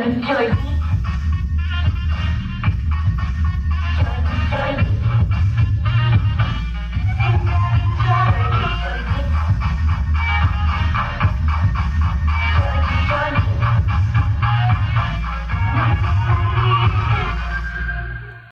and killing.